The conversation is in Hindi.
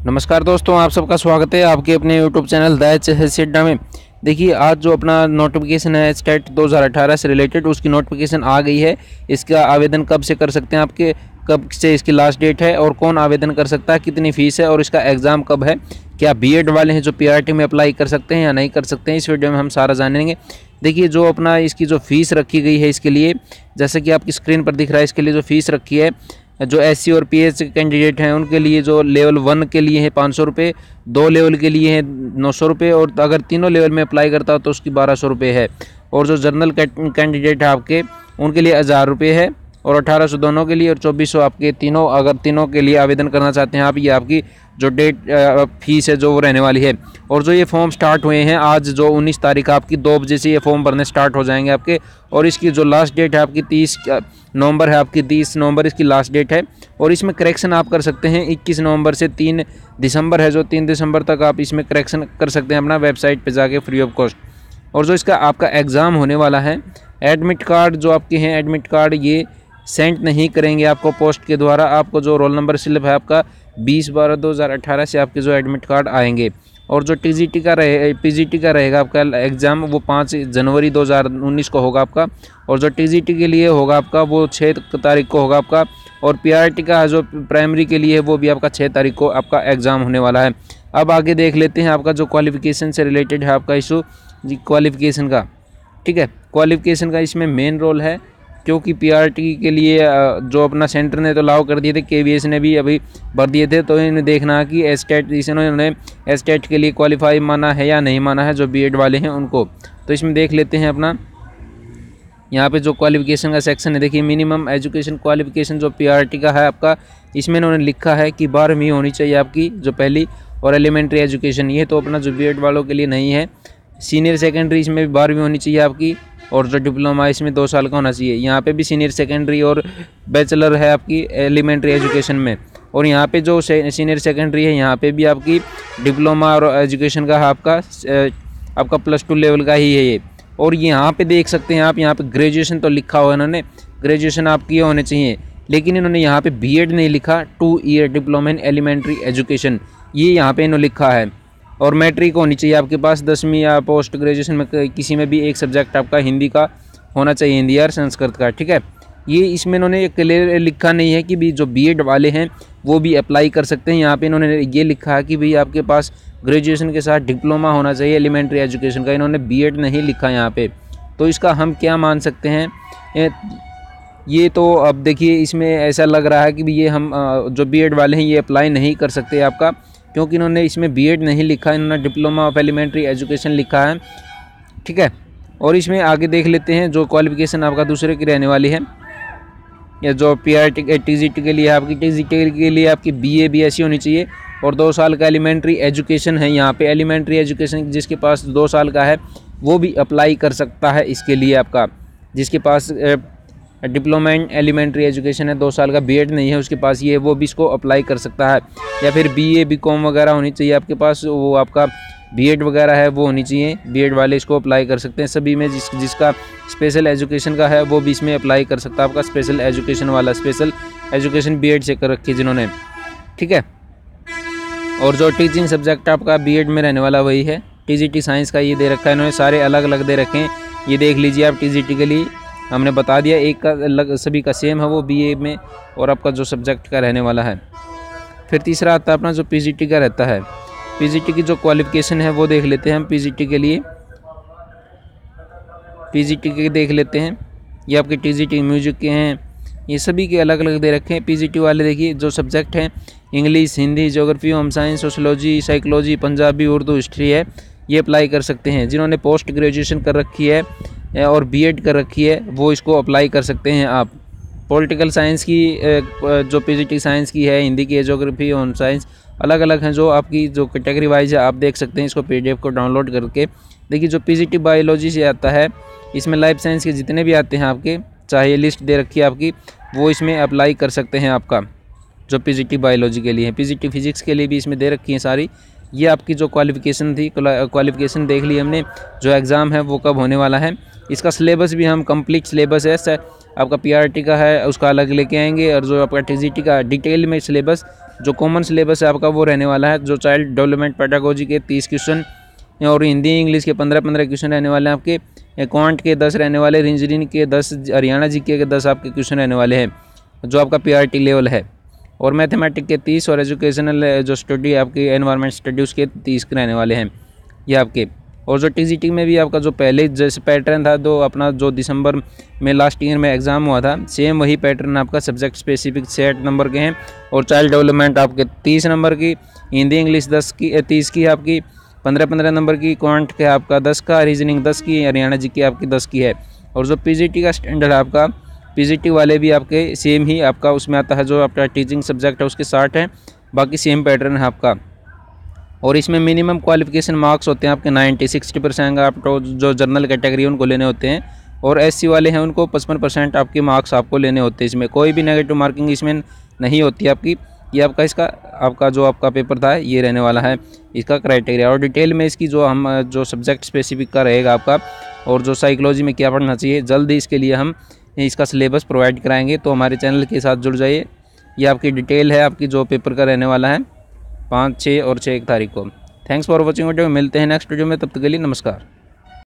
नमस्कार दोस्तों, आप सबका स्वागत है आपके अपने यूट्यूब चैनल दैच हेसिडा में। देखिए, आज जो अपना नोटिफिकेशन है स्टेट 2018 से रिलेटेड उसकी नोटिफिकेशन आ गई है। इसका आवेदन कब से कर सकते हैं आपके? कब से इसकी लास्ट डेट है और कौन आवेदन कर सकता है? कितनी फ़ीस है और इसका एग्ज़ाम कब है? क्या बी वाले हैं जो पीआरटी में अप्लाई कर सकते हैं या नहीं कर सकते हैं? इस वीडियो में हम सारा जानेंगे। देखिए, जो अपना इसकी जो फ़ीस रखी गई है इसके लिए, जैसे कि आपकी स्क्रीन पर दिख रहा है, इसके लिए जो फ़ीस रखी है जो एस और पी एच कैंडिडेट हैं, उनके लिए जो लेवल वन के लिए है पाँच सौ रुपये दो लेवल के लिए है नौ सौ रुपये और अगर तीनों लेवल में अप्लाई करता हो तो उसकी बारह सौ रुपये है। और जो जनरल कैंडिडेट है आपके, उनके लिए हज़ार रुपये है। और अठारह सौ दोनों के लिए और चौबीस सौ आपके तीनों, अगर तीनों के लिए आवेदन करना चाहते हैं आप, ये आपकी जो डेट फ़ीस है, जो वो रहने वाली है। और जो ये फॉर्म स्टार्ट हुए हैं, आज जो 19 तारीख आपकी दो बजे से ये फॉर्म भरने स्टार्ट हो जाएँगे आपके। और इसकी जो लास्ट डेट है, आपकी तीस नवंबर है, आपकी तीस नवंबर इसकी लास्ट डेट है। और इसमें करेक्शन आप कर सकते हैं, इक्कीस नवंबर से तीन दिसंबर है, जो तीन दिसंबर तक आप इसमें करेक्शन कर सकते हैं अपना वेबसाइट पर जाके फ्री ऑफ़ कॉस्ट और जो इसका आपका एग्ज़ाम होने वाला है एडमिट कार्ड जो आपके हैं एडमिट कार्ड ये सेंड नहीं करेंगे आपको पोस्ट के द्वारा। आपको जो रोल नंबर स्लिप है आपका बीस बारह दो हज़ार अठारह से आपके जो एडमिट कार्ड आएँगे। और जो टी जी टी का रहे पी जी टी का रहेगा आपका एग्ज़ाम, वो पाँच जनवरी 2019 को होगा आपका। और जो टी जी टी के लिए होगा आपका, वो छः तारीख को होगा आपका। और पी आर टी का जो प्राइमरी के लिए है, वो भी आपका छः तारीख को आपका एग्ज़ाम होने वाला है। अब आगे देख लेते हैं आपका जो क्वालिफिकेशन से रिलेटेड है आपका इशू जी क्वालिफिकेशन का। ठीक है? क्वालिफिकेशन का इसमें मेन रोल है। क्योंकि पीआरटी के लिए जो अपना सेंटर ने तो लाव कर दिए थे के ने भी अभी भर दिए थे तो इन्हें देखना कि एस्टेट इन्होंने एस्टेट के लिए क्वालिफाई माना है या नहीं माना है, जो बीएड वाले हैं उनको। तो इसमें देख लेते हैं अपना। यहाँ पे जो क्वालिफिकेशन का सेक्शन है, देखिए मिनिमम एजुकेशन क्वालिफिकेशन जो पीआरटी का है आपका, इसमें इन्होंने लिखा है कि बारहवीं होनी चाहिए आपकी, जो पहली और एलिमेंट्री एजुकेशन ये तो अपना जो बी वालों के लिए नहीं है। सीनियर सेकेंडरी इसमें भी बारहवीं होनी चाहिए आपकी। और जो डिप्लोमा इसमें दो साल का होना चाहिए। यहाँ पे भी सीनियर सेकेंडरी और बैचलर है आपकी एलिमेंट्री एजुकेशन में। और यहाँ पे जो सीनियर सेकेंडरी है, यहाँ पे भी आपकी डिप्लोमा और एजुकेशन का आपका आपका प्लस टू लेवल का ही है ये। और यहाँ पे देख सकते हैं आप, यहाँ पे ग्रेजुएशन तो लिखा हुआ है इन्होंने। ग्रेजुएशन आपकी होने चाहिए। लेकिन इन्होंने यहाँ पे बीएड नहीं लिखा two year diploma in elementary education ये यहाँ पे इन्होंने लिखा है। और मैट्रिक होनी चाहिए आपके पास, दसवीं या पोस्ट ग्रेजुएशन में किसी में भी एक सब्जेक्ट आपका हिंदी का होना चाहिए, हिंदी या संस्कृत का, ठीक है? ये इसमें इन्होंने क्लियर लिखा नहीं है कि भी जो बीएड वाले हैं, वो भी अप्लाई कर सकते हैं। यहाँ पे इन्होंने ये लिखा है कि भाई आपके पास ग्रेजुएशन के साथ डिप्लोमा होना चाहिए एलिमेंट्री एजुकेशन का। इन्होंने बीएड नहीं लिखा यहाँ पे। तो इसका हम क्या मान सकते हैं? ये तो अब देखिए, इसमें ऐसा लग रहा है कि ये हम जो बीएड वाले हैं, ये अप्लाई नहीं कर सकते आपका। क्योंकि इन्होंने इसमें बीएड नहीं लिखा, इन्होंने डिप्लोमा ऑफ़ एलिमेंट्री एजुकेशन लिखा है। ठीक है? और इसमें आगे देख लेते हैं, जो क्वालिफिकेशन आपका दूसरे की रहने वाली है। या जो पी आर टी के लिए आपकी टी के लिए आपकी बी ए बी एस होनी चाहिए। और दो साल का एलिमेंट्री एजुकेशन है यहाँ पे। एलिमेंट्री एजुकेशन जिसके पास दो साल का है, वो भी अप्लाई कर सकता है इसके लिए आपका। जिसके पास डिप्लोमा इन एलिमेंट्री एजुकेशन है, दो साल का बीएड नहीं है, उसके पास ये, वो भी इसको अप्लाई कर सकता है। या फिर बीए बीकॉम वगैरह होनी चाहिए, आपके पास वो आपका बीएड वगैरह है, वो होनी चाहिए। बीएड वाले इसको अप्लाई कर सकते हैं, सभी में जिस, जिसका स्पेशल एजुकेशन का है, वो भी इसमें अप्लाई कर सकता है। आपका स्पेशल एजुकेशन वाला स्पेशल एजुकेशन बी से कर रखी है जिन्होंने। ठीक है? और जो टीचिंग सब्जेक्ट आपका बी में रहने वाला, वही है। टी साइंस का ये दे रखा है इन्होंने, सारे अलग अलग दे रखे हैं। ये देख लीजिए आप टी के लिए। हमने बता दिया, एक का लग, सभी का सेम है वो बीए में, और आपका जो सब्जेक्ट का रहने वाला है। फिर तीसरा आता है अपना जो पीजीटी का रहता है। पीजीटी की जो क्वालिफिकेशन है वो देख लेते हैं हम पीजीटी के लिए। पीजीटी के देख लेते हैं। ये आपके टीजीटी म्यूज़िक के हैं। ये सभी के अलग अलग दे रखे हैं। पीजीटी वाले देखिए, जो सब्जेक्ट हैं English Hindi geography home science sociology psychology Punjabi Urdu history है। ये अप्लाई कर सकते हैं। जिन्होंने पोस्ट ग्रेजुएशन कर रखी है और बीएड कर रखी है, वो इसको अप्लाई कर सकते हैं आप। पॉलिटिकल साइंस की जो पीजीटी साइंस की है, हिंदी की जोग्राफी होम साइंस अलग अलग हैं जो आपकी जो कैटेगरी वाइज है, आप देख सकते हैं इसको पीडीएफ को डाउनलोड करके। देखिए, जो पीजीटी बायोलॉजी से आता है, इसमें लाइफ साइंस के जितने भी आते हैं आपके, चाहे लिस्ट दे रखी है आपकी, वो इसमें अप्लाई कर सकते हैं आपका, जो पीजीटी बायोलॉजी के लिए है। पीजीटी फिजिक्स के लिए भी इसमें दे रखी है सारी। ये आपकी जो क्वालिफ़िकेशन थी क्वालिफ़िकेशन देख ली हमने, जो एग्ज़ाम है वो कब होने वाला है। इसका सिलेबस भी हम कंप्लीट सिलेबस है सर आपका पीआरटी का है, उसका अलग लेके आएँगे, और जो आपका टीजीटी का डिटेल में सिलेबस जो कॉमन सिलेबस है आपका वो रहने वाला है। जो चाइल्ड डेवलपमेंट पेडागोजी के तीस क्वेश्चन और हिंदी इंग्लिश के पंद्रह पंद्रह क्वेश्चन रहने वाले हैं आपके अकाउंट के दस रहने वाले इंजीनियरिंग के दस, हरियाणा जी के दस आपके क्वेश्चन रहने वाले हैं, जो आपका पीआरटी लेवल है। और मैथमेटिक के तीस और एजुकेशनल जो स्टडी आपकी एनवायरमेंट स्टडी उसके तीस रहने वाले हैं, ये आपके। और जो टी में भी आपका जो पहले जैसे पैटर्न था तो अपना जो दिसंबर में लास्ट ईयर में एग्ज़ाम हुआ था सेम वही पैटर्न आपका सब्जेक्ट स्पेसिफिक सेट नंबर के हैं। और चाइल्ड डेवलपमेंट आपके तीस नंबर की, हिंदी इंग्लिश दस की तीस की आपकी, पंद्रह पंद्रह नंबर की क्वांट के आपका दस का रीजनिंग दस की, हरियाणा जी की आपकी दस की है। और जो पीजीटी का स्टैंडर्ड आपका पी वाले भी आपके सेम ही आपका उसमें आता है, जो आपका टीचिंग सब्जेक्ट है, उसके साठ है, बाकी सेम पैटर्न है आपका। और इसमें मिनिमम क्वालिफिकेशन मार्क्स होते हैं आपके नाइन्टी सिक्सटी परसेंट आप तो जो जनरल कैटेगरी उनको लेने होते हैं। और एससी वाले हैं, उनको पचपन परसेंट आपके मार्क्स आपको लेने होते हैं इसमें। कोई भी नेगेटिव मार्किंग इसमें नहीं होती आपकी। ये आपका इसका, आपका जो आपका पेपर था, ये रहने वाला है। इसका क्राइटेरिया और डिटेल में इसकी जो हम, जो सब्जेक्ट स्पेसिफिक का रहेगा आपका, और जो साइकोलॉजी में क्या पढ़ना चाहिए, जल्दी इसके लिए हम इसका सिलेबस प्रोवाइड कराएँगे तो हमारे चैनल के साथ जुड़ जाइए। ये आपकी डिटेल है, आपकी जो पेपर का रहने वाला है, पाँच छः और छः एक तारीख को। थैंक्स फॉर वॉचिंग वीडियो, मिलते हैं नेक्स्ट वीडियो में, तब तक के लिए नमस्कार।